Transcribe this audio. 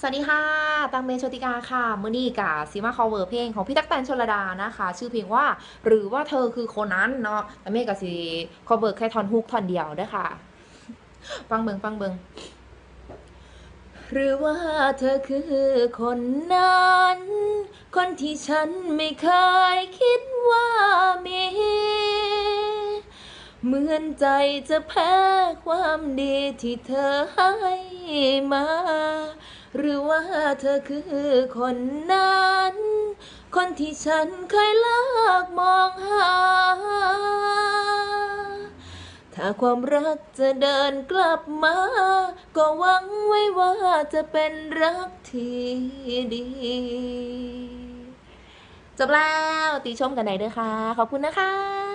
สวัสดีค่ะ ตังเมย์ โชติกาค่ะมื้อนี้กะสิมา cover เพลงของพี่ตั๊กแตนชลดานะคะ ชื่อเพลงว่าหรือว่าเธอคือคนนั้นเนาะแต่เมย์กะสิ cover แค่ท่อน hook ท่อนเดียวเด้อค่ะ ฟังเบิงฟังเบิงหรือว่าเธอคือคนนั้น คนที่ฉันไม่เคยคิดว่ามี เหมือนใจจะแพ้ความดีที่เธอให้มา รือว่าเธอคือคนนั้น คนที่ฉันเคยเลิกมองหา ถ้าความรักจะเดินกลับมา ก็หวังไว้ว่าจะเป็นรักที่ดี จบแล้ว ติชมกันไหนเด้อค่ะ ขอบคุณนะคะ